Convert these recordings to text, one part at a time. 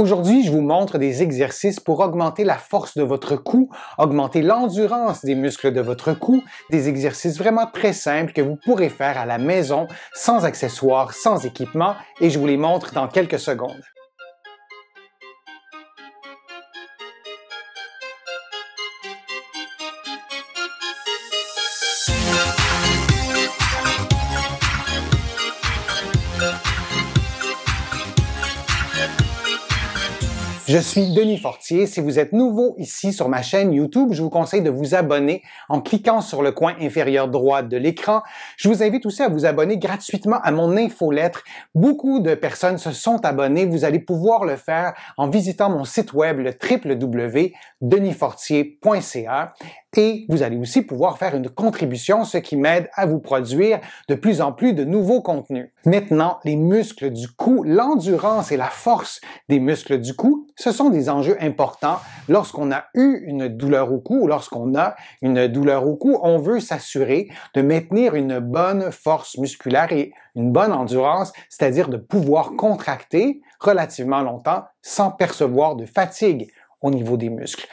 Aujourd'hui, je vous montre des exercices pour augmenter la force de votre cou, augmenter l'endurance des muscles de votre cou, des exercices vraiment très simples que vous pourrez faire à la maison sans accessoires, sans équipement et je vous les montre dans quelques secondes. Je suis Denis Fortier. Si vous êtes nouveau ici sur ma chaîne YouTube, je vous conseille de vous abonner en cliquant sur le coin inférieur droit de l'écran. Je vous invite aussi à vous abonner gratuitement à mon infolettre. Beaucoup de personnes se sont abonnées. Vous allez pouvoir le faire en visitant mon site web le www.denisfortier.ca et vous allez aussi pouvoir faire une contribution, ce qui m'aide à vous produire de plus en plus de nouveaux contenus. Maintenant, les muscles du cou, l'endurance et la force des muscles du cou, ce sont des enjeux importants. Lorsqu'on a eu une douleur au cou ou lorsqu'on a une douleur au cou, on veut s'assurer de maintenir une bonne force musculaire et une bonne endurance, c'est-à-dire de pouvoir contracter relativement longtemps sans percevoir de fatigue au niveau des muscles.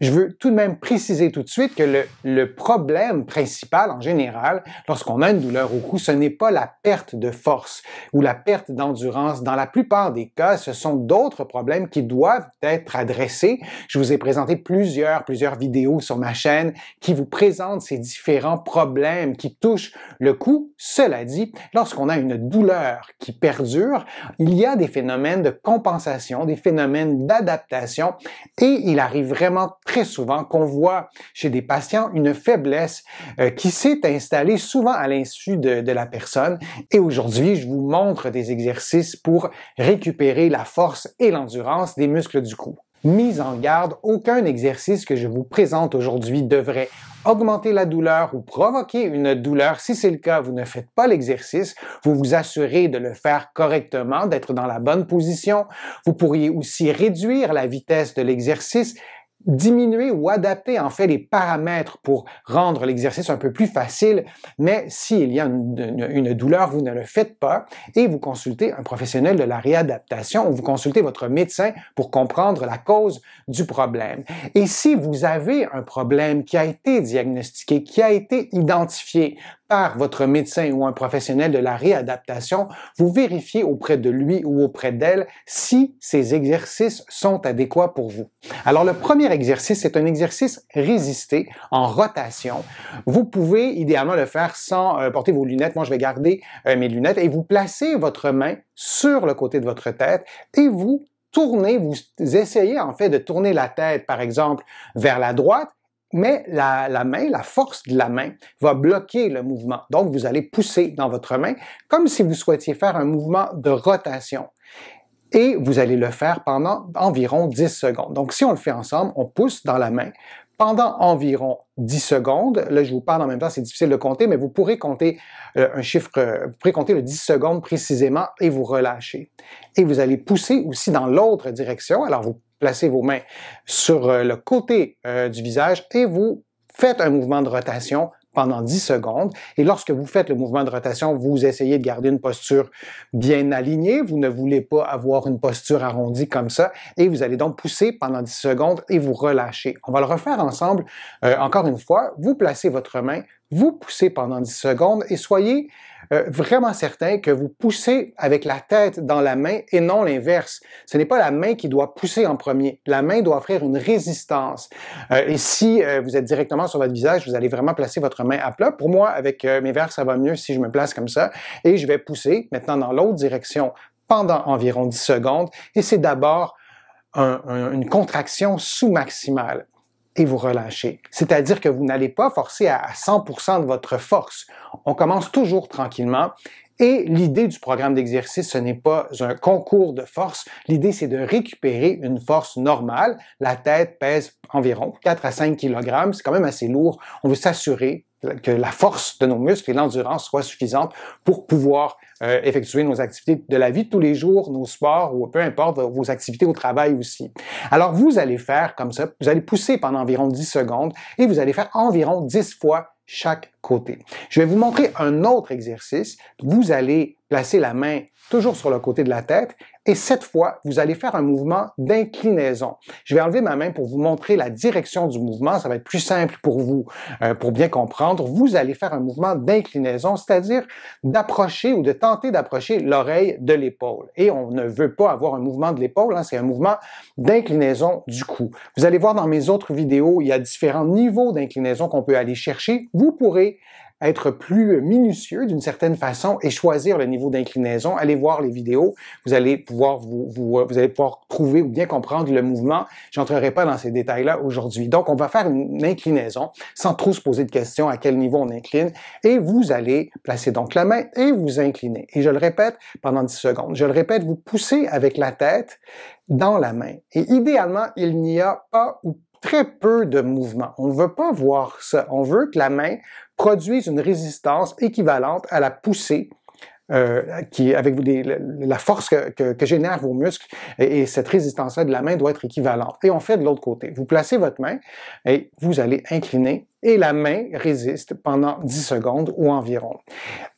Je veux tout de même préciser tout de suite que le, le problème principal en général, lorsqu'on a une douleur au cou, ce n'est pas la perte de force ou la perte d'endurance. Dans la plupart des cas, ce sont d'autres problèmes qui doivent être adressés. Je vous ai présenté plusieurs, plusieurs vidéos sur ma chaîne qui vous présentent ces différents problèmes qui touchent le cou. Cela dit, lorsqu'on a une douleur qui perdure, il y a des phénomènes de compensation, des phénomènes d'adaptation et il arrive vraiment très souvent qu'on voit chez des patients une faiblesse euh, qui s'est installée souvent à l'insu de, de la personne. Et aujourd'hui, je vous montre des exercices pour récupérer la force et l'endurance des muscles du cou. Mise en garde, aucun exercice que je vous présente aujourd'hui devrait augmenter la douleur ou provoquer une douleur. Si c'est le cas, vous ne faites pas l'exercice. Vous vous assurez de le faire correctement, d'être dans la bonne position. Vous pourriez aussi réduire la vitesse de l'exercice diminuer ou adapter en fait les paramètres pour rendre l'exercice un peu plus facile, mais s'il y a une, douleur, vous ne le faites pas et vous consultez un professionnel de la réadaptation ou vous consultez votre médecin pour comprendre la cause du problème. Et si vous avez un problème qui a été diagnostiqué, qui a été identifié par votre médecin ou un professionnel de la réadaptation, vous vérifiez auprès de lui ou auprès d'elle si ces exercices sont adéquats pour vous. Alors le premier exercice, c'est un exercice résisté en rotation. Vous pouvez idéalement le faire sans euh, porter vos lunettes. Moi, je vais garder euh, mes lunettes et vous placez votre main sur le côté de votre tête et vous tournez, vous essayez en fait de tourner la tête, par exemple, vers la droite mais la, main, la force de la main va bloquer le mouvement. Donc, vous allez pousser dans votre main comme si vous souhaitiez faire un mouvement de rotation. Et vous allez le faire pendant environ 10 secondes. Donc, si on le fait ensemble, on pousse dans la main pendant environ 10 secondes. Là, je vous parle en même temps, c'est difficile de compter, mais vous pourrez compter euh, un chiffre, euh, vous pourrez compter le 10 secondes précisément et vous relâcher. Et vous allez pousser aussi dans l'autre direction. Alors, vous placez vos mains sur euh, le côté du visage et vous faites un mouvement de rotation pendant 10 secondes. Et lorsque vous faites le mouvement de rotation, vous essayez de garder une posture bien alignée. Vous ne voulez pas avoir une posture arrondie comme ça. Et vous allez donc pousser pendant 10 secondes et vous relâcher. On va le refaire ensemble. Euh, encore une fois, vous placez votre main, vous poussez pendant 10 secondes et soyez euh, vraiment certain que vous poussez avec la tête dans la main et non l'inverse. Ce n'est pas la main qui doit pousser en premier. La main doit offrir une résistance. Euh, et si euh, vous êtes directement sur votre visage, vous allez vraiment placer votre main à plat. Pour moi, avec mes verres, ça va mieux si je me place comme ça. Et je vais pousser maintenant dans l'autre direction pendant environ 10 secondes. Et c'est d'abord une contraction sous-maximale et vous relâchez. C'est-à-dire que vous n'allez pas forcer à 100% de votre force. On commence toujours tranquillement et l'idée du programme d'exercice, ce n'est pas un concours de force. L'idée, c'est de récupérer une force normale. La tête pèse environ 4 à 5 kg. C'est quand même assez lourd. On veut s'assurer que la force de nos muscles et l'endurance soient suffisantes pour pouvoir euh, effectuer nos activités de la vie de tous les jours, nos sports ou peu importe vos activités au travail aussi. Alors vous allez faire comme ça, vous allez pousser pendant environ 10 secondes et vous allez faire environ 10 fois chaque côté. Je vais vous montrer un autre exercice. Vous allez placer la main toujours sur le côté de la tête, et cette fois, vous allez faire un mouvement d'inclinaison. Je vais enlever ma main pour vous montrer la direction du mouvement, ça va être plus simple pour vous, euh, pour bien comprendre. Vous allez faire un mouvement d'inclinaison, c'est-à-dire d'approcher ou de tenter d'approcher l'oreille de l'épaule. Et on ne veut pas avoir un mouvement de l'épaule, hein, c'est un mouvement d'inclinaison du cou. Vous allez voir dans mes autres vidéos, il y a différents niveaux d'inclinaison qu'on peut aller chercher. Vous pourrez être plus minutieux d'une certaine façon et choisir le niveau d'inclinaison. Allez voir les vidéos, vous allez pouvoir vous, vous, vous allez pouvoir trouver ou bien comprendre le mouvement. J'entrerai pas dans ces détails-là aujourd'hui. Donc, on va faire une inclinaison sans trop se poser de questions à quel niveau on incline et vous allez placer donc la main et vous incliner. Et je le répète pendant 10 secondes. Je le répète, vous poussez avec la tête dans la main. Et idéalement, il n'y a pas ou très peu de mouvement. On ne veut pas voir ça. On veut que la main produise une résistance équivalente à la poussée euh, qui avec la force que, que, que, génèrent vos muscles et, cette résistance-là de la main doit être équivalente. Et on fait de l'autre côté. Vous placez votre main et vous allez incliner et la main résiste pendant 10 secondes ou environ.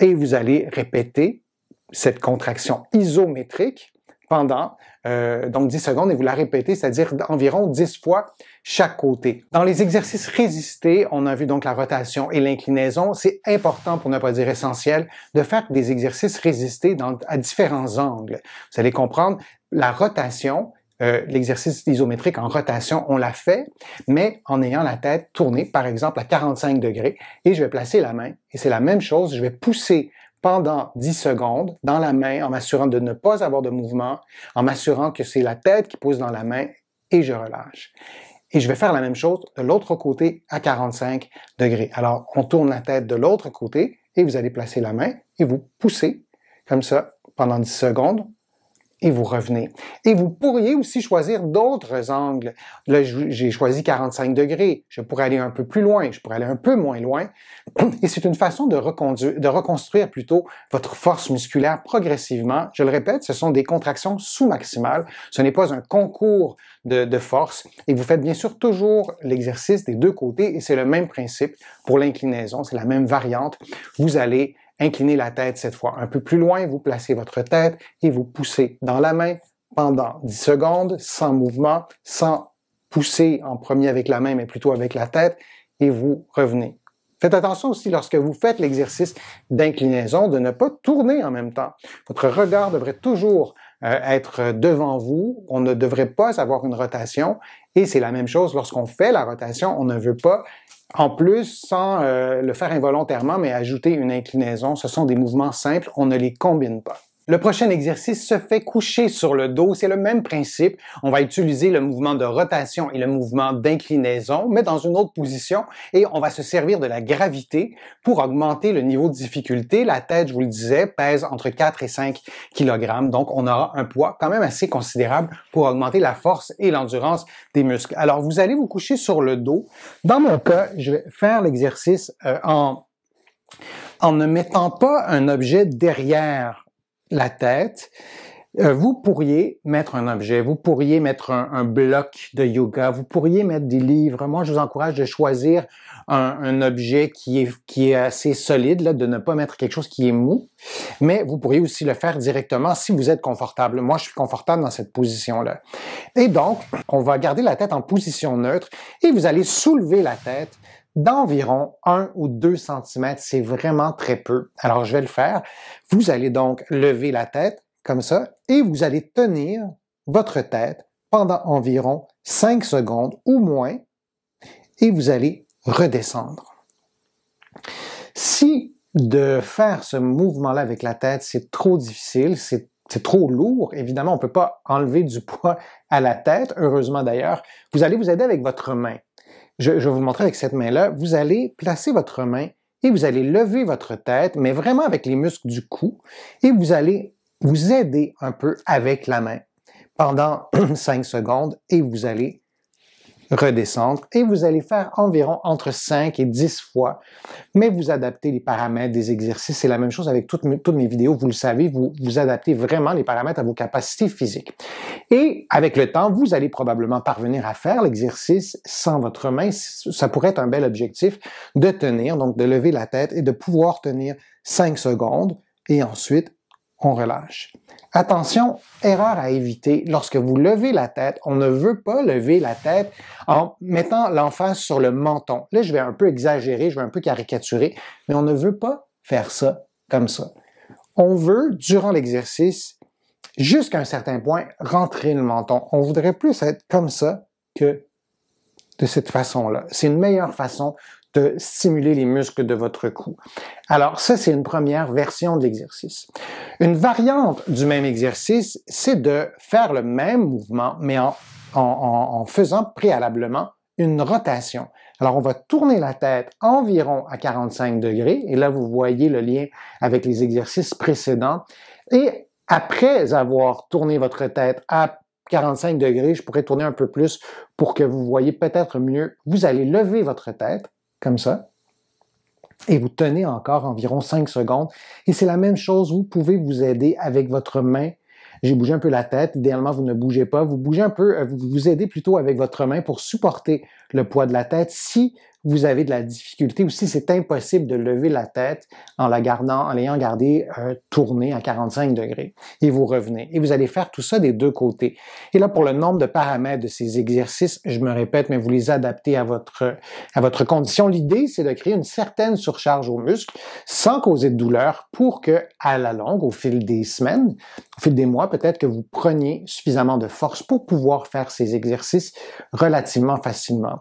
Et vous allez répéter cette contraction isométrique pendant euh, donc 10 secondes et vous la répétez, c'est-à-dire environ 10 fois chaque côté. Dans les exercices résistés, on a vu donc la rotation et l'inclinaison. C'est important, pour ne pas dire essentiel, de faire des exercices résistés dans, à différents angles. Vous allez comprendre, la rotation, euh, l'exercice isométrique en rotation, on l'a fait, mais en ayant la tête tournée, par exemple, à 45 degrés, et je vais placer la main, et c'est la même chose, je vais pousser pendant 10 secondes dans la main en m'assurant de ne pas avoir de mouvement, en m'assurant que c'est la tête qui pousse dans la main et je relâche. Et je vais faire la même chose de l'autre côté à 45 degrés. Alors, on tourne la tête de l'autre côté et vous allez placer la main et vous poussez comme ça pendant 10 secondes et vous revenez. Et vous pourriez aussi choisir d'autres angles. Là, j'ai choisi 45 degrés. Je pourrais aller un peu plus loin. Je pourrais aller un peu moins loin. Et c'est une façon de, reconstruire plutôt votre force musculaire progressivement. Je le répète, ce sont des contractions sous-maximales. Ce n'est pas un concours de force. Et vous faites bien sûr toujours l'exercice des deux côtés et c'est le même principe pour l'inclinaison. C'est la même variante. Vous allez Inclinez la tête cette fois un peu plus loin, vous placez votre tête et vous poussez dans la main pendant 10 secondes, sans mouvement, sans pousser en premier avec la main, mais plutôt avec la tête, et vous revenez. Faites attention aussi lorsque vous faites l'exercice d'inclinaison de ne pas tourner en même temps. Votre regard devrait toujours euh, être devant vous. On ne devrait pas avoir une rotation. Et c'est la même chose lorsqu'on fait la rotation. On ne veut pas en plus, sans euh, le faire involontairement, mais ajouter une inclinaison, ce sont des mouvements simples, on ne les combine pas. Le prochain exercice se fait coucher sur le dos. C'est le même principe. On va utiliser le mouvement de rotation et le mouvement d'inclinaison, mais dans une autre position. Et on va se servir de la gravité pour augmenter le niveau de difficulté. La tête, je vous le disais, pèse entre 4 et 5 kg. Donc, on aura un poids quand même assez considérable pour augmenter la force et l'endurance des muscles. Alors, vous allez vous coucher sur le dos. Dans mon cas, je vais faire l'exercice euh, en en ne mettant pas un objet derrière la tête, euh, vous pourriez mettre un objet, vous pourriez mettre un, bloc de yoga, vous pourriez mettre des livres. Moi, je vous encourage de choisir un, objet qui est, qui est assez solide, là, de ne pas mettre quelque chose qui est mou. Mais vous pourriez aussi le faire directement si vous êtes confortable. Moi, je suis confortable dans cette position-là. Et donc, on va garder la tête en position neutre et vous allez soulever la tête d'environ 1 ou 2 cm. C'est vraiment très peu. Alors, je vais le faire. Vous allez donc lever la tête comme ça et vous allez tenir votre tête pendant environ 5 secondes ou moins et vous allez redescendre. Si de faire ce mouvement-là avec la tête, c'est trop difficile, c'est trop lourd. Évidemment, on ne peut pas enlever du poids à la tête, heureusement d'ailleurs. Vous allez vous aider avec votre main je, vais vous montrer avec cette main-là, vous allez placer votre main et vous allez lever votre tête, mais vraiment avec les muscles du cou, et vous allez vous aider un peu avec la main pendant 5 secondes et vous allez redescendre et vous allez faire environ entre 5 et 10 fois, mais vous adaptez les paramètres des exercices. C'est la même chose avec toutes mes, vidéos, vous le savez, vous, vous adaptez vraiment les paramètres à vos capacités physiques. Et avec le temps, vous allez probablement parvenir à faire l'exercice sans votre main. Ça pourrait être un bel objectif de tenir, donc de lever la tête et de pouvoir tenir 5 secondes et ensuite on relâche. Attention, erreur à éviter. Lorsque vous levez la tête, on ne veut pas lever la tête en mettant l'emphase sur le menton. Là, je vais un peu exagérer, je vais un peu caricaturer, mais on ne veut pas faire ça comme ça. On veut, durant l'exercice, jusqu'à un certain point, rentrer le menton. On voudrait plus être comme ça que de cette façon-là. C'est une meilleure façon de stimuler les muscles de votre cou. Alors ça, c'est une première version de l'exercice. Une variante du même exercice, c'est de faire le même mouvement, mais en, en, en faisant préalablement une rotation. Alors, on va tourner la tête environ à 45 degrés, et là, vous voyez le lien avec les exercices précédents. Et après avoir tourné votre tête à 45 degrés, je pourrais tourner un peu plus pour que vous voyez peut-être mieux. Vous allez lever votre tête comme ça. Et vous tenez encore environ 5 secondes. Et c'est la même chose, vous pouvez vous aider avec votre main. J'ai bougé un peu la tête. Idéalement, vous ne bougez pas. Vous bougez un peu, euh, vous vous aidez plutôt avec votre main pour supporter le poids de la tête. Si vous avez de la difficulté ou si c'est impossible de lever la tête en la gardant, en l'ayant gardée euh, tournée à 45 degrés. Et vous revenez. Et vous allez faire tout ça des deux côtés. Et là, pour le nombre de paramètres de ces exercices, je me répète, mais vous les adaptez à votre, à votre condition. L'idée, c'est de créer une certaine surcharge aux muscles sans causer de douleur pour que, à la longue, au fil des semaines, au fil des mois, peut-être que vous preniez suffisamment de force pour pouvoir faire ces exercices relativement facilement.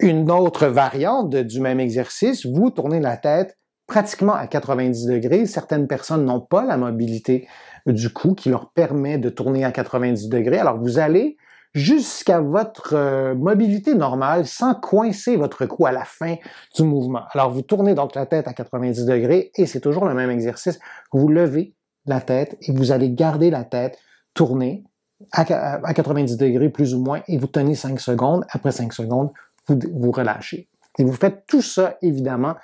Une autre variante du même exercice, vous tournez la tête pratiquement à 90 degrés. Certaines personnes n'ont pas la mobilité du cou qui leur permet de tourner à 90 degrés. Alors vous allez jusqu'à votre euh, mobilité normale sans coincer votre cou à la fin du mouvement. Alors vous tournez donc la tête à 90 degrés et c'est toujours le même exercice. Vous levez la tête et vous allez garder la tête tournée à, 90 degrés plus ou moins et vous tenez 5 secondes. Après 5 secondes, vous, vous relâchez. Et vous faites tout ça, évidemment,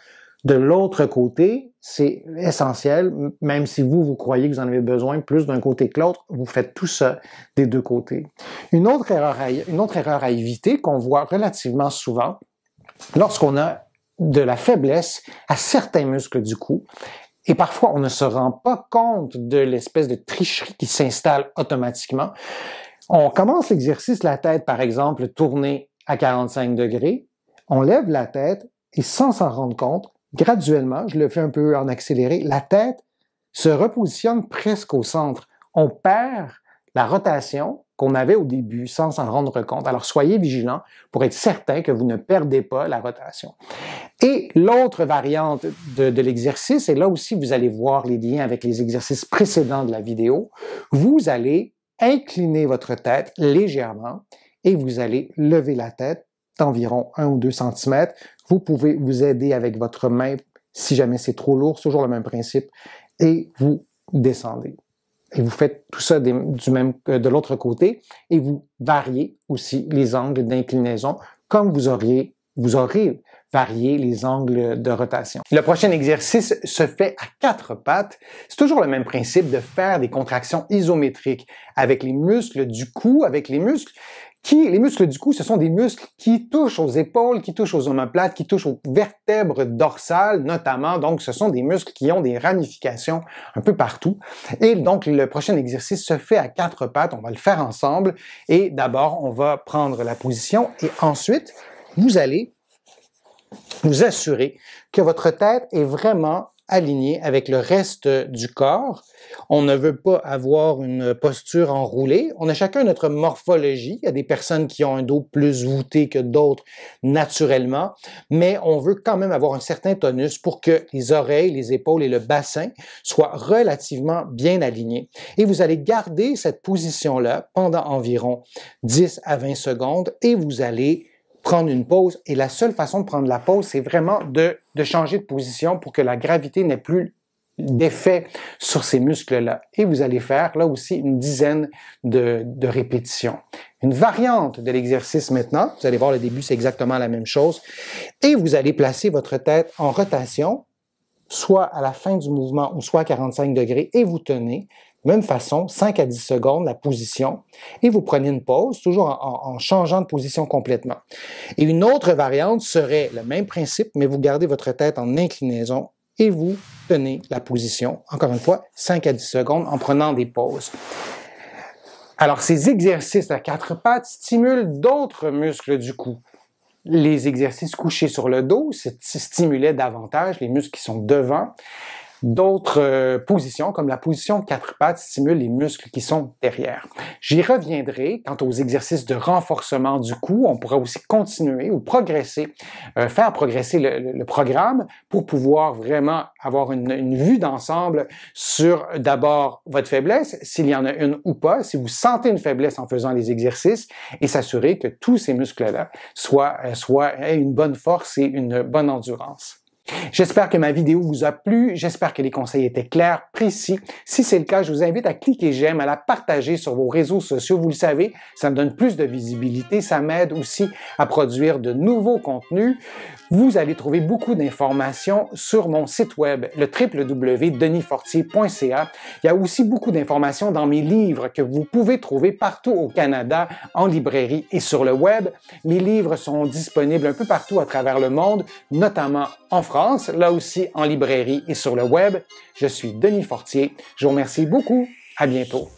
de l'autre côté, c'est essentiel, même si vous, vous croyez que vous en avez besoin plus d'un côté que l'autre, vous faites tout ça des deux côtés. Une autre erreur une autre erreur à éviter qu'on voit relativement souvent lorsqu'on a de la faiblesse à certains muscles du cou, et parfois on ne se rend pas compte de l'espèce de tricherie qui s'installe automatiquement. On commence l'exercice, la tête par exemple tournée à 45 degrés, on lève la tête et sans s'en rendre compte, graduellement, je le fais un peu en accéléré, la tête se repositionne presque au centre. On perd la rotation qu'on avait au début sans s'en rendre compte. Alors soyez vigilants pour être certain que vous ne perdez pas la rotation. Et l'autre variante de, l'exercice, et là aussi vous allez voir les liens avec les exercices précédents de la vidéo, vous allez incliner votre tête légèrement et vous allez lever la tête d'environ 1 ou 2 cm. Vous pouvez vous aider avec votre main si jamais c'est trop lourd, toujours le même principe, et vous descendez. Et vous faites tout ça du même, euh, de l'autre côté et vous variez aussi les angles d'inclinaison comme vous auriez, vous aurez varié les angles de rotation. Le prochain exercice se fait à quatre pattes. C'est toujours le même principe de faire des contractions isométriques avec les muscles du cou, avec les muscles qui, les muscles du cou, ce sont des muscles qui touchent aux épaules, qui touchent aux omoplates, qui touchent aux vertèbres dorsales notamment. Donc, ce sont des muscles qui ont des ramifications un peu partout. Et donc, le prochain exercice se fait à quatre pattes. On va le faire ensemble. Et d'abord, on va prendre la position et ensuite, vous allez vous assurer que votre tête est vraiment aligné avec le reste du corps. On ne veut pas avoir une posture enroulée. On a chacun notre morphologie. Il y a des personnes qui ont un dos plus voûté que d'autres naturellement, mais on veut quand même avoir un certain tonus pour que les oreilles, les épaules et le bassin soient relativement bien alignés. Et vous allez garder cette position-là pendant environ 10 à 20 secondes et vous allez prendre une pause. Et la seule façon de prendre la pause, c'est vraiment de, de changer de position pour que la gravité n'ait plus d'effet sur ces muscles-là. Et vous allez faire là aussi une dizaine de, de répétitions. Une variante de l'exercice maintenant, vous allez voir le début, c'est exactement la même chose. Et vous allez placer votre tête en rotation, soit à la fin du mouvement ou soit à 45 degrés, et vous tenez. Même façon, 5 à 10 secondes, la position, et vous prenez une pause, toujours en, changeant de position complètement. Et une autre variante serait le même principe, mais vous gardez votre tête en inclinaison et vous tenez la position, encore une fois, 5 à 10 secondes en prenant des pauses. Alors, ces exercices à quatre pattes stimulent d'autres muscles du cou. Les exercices couchés sur le dos stimulaient davantage les muscles qui sont devant. D'autres euh, positions, comme la position quatre pattes, stimulent les muscles qui sont derrière. J'y reviendrai quant aux exercices de renforcement du cou. On pourra aussi continuer ou progresser, euh, faire progresser le, programme pour pouvoir vraiment avoir une, vue d'ensemble sur d'abord votre faiblesse, s'il y en a une ou pas, si vous sentez une faiblesse en faisant les exercices, et s'assurer que tous ces muscles-là soient, euh, soient aient une bonne force et une bonne endurance. J'espère que ma vidéo vous a plu, j'espère que les conseils étaient clairs, précis. Si c'est le cas, je vous invite à cliquer j'aime, à la partager sur vos réseaux sociaux. Vous le savez, ça me donne plus de visibilité, ça m'aide aussi à produire de nouveaux contenus. Vous allez trouver beaucoup d'informations sur mon site web, le www.denisfortier.ca. Il y a aussi beaucoup d'informations dans mes livres que vous pouvez trouver partout au Canada, en librairie et sur le web. Mes livres sont disponibles un peu partout à travers le monde, notamment en France, là aussi en librairie et sur le web. Je suis Denis Fortier. Je vous remercie beaucoup. À bientôt.